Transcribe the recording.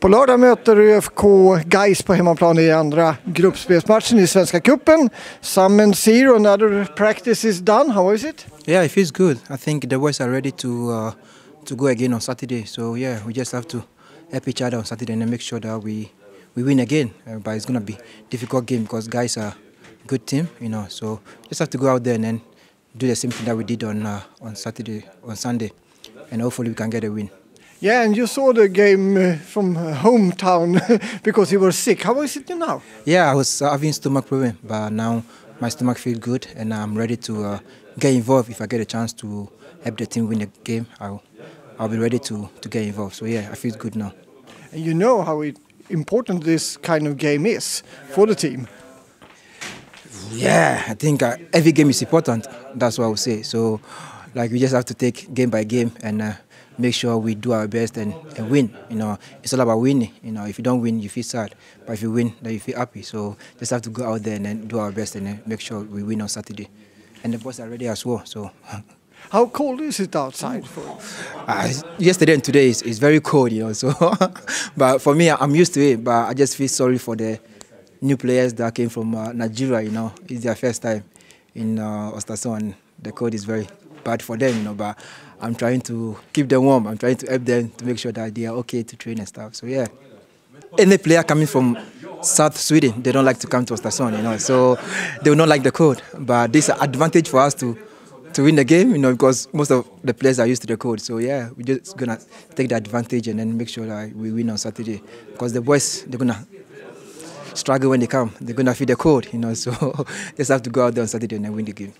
På lördag möter ÖFK Gais på hemmaplan i andra gruppspelsmatchen i Svenska Cupen. Sam Mensiro, another practice is done. How is it? Yeah, it feels good. I think the boys are ready to uh, to go again on Saturday. So yeah, we just have to help each other on Saturday and make sure that we we win again. Uh, but it's gonna be a difficult game because Gais are good team, you know. So just have to go out there and then do the same thing that we did on uh, on Saturday on Sunday, and hopefully we can get a win. Yeah, and you saw the game uh, from uh, hometown because you were sick. How is it now? Yeah, I was having stomach problem, but now my stomach feels good and I'm ready to uh, get involved. If I get a chance to help the team win the game, I'll I'll be ready to to get involved. So yeah, I feel good now. And you know how it, important this kind of game is for the team. Yeah, I think uh, every game is important. That's what I would say. So, like we just have to take game by game and uh, make sure we do our best and, and, win. You know, it's all about winning. You know, if you don't win, you feel sad, but if you win, then you feel happy. So just have to go out there and do our best and make sure we win on Saturday. And the boys are ready as well. So. How cold is it outside for you? Uh, yesterday and today is, is very cold, you know. So, but for me, I'm used to it. But I just feel sorry for the new players that came from uh, Nigeria. You know, it's their first time in uh, Östersund. The cold is very bad for them, you know. But I'm trying to keep them warm. I'm trying to help them to make sure that they are okay to train and stuff. So yeah, any player coming from South Sweden, they don't like to come to Östersund, you know. So they will not like the cold. But this is an advantage for us to to win the game, you know, because most of the players are used to the code. So yeah, we're just gonna take the advantage and then make sure that we win on Saturday. Because the boys, they're gonna struggle when they come. They're gonna feel the code, you know. So they just have to go out there on Saturday and win the game.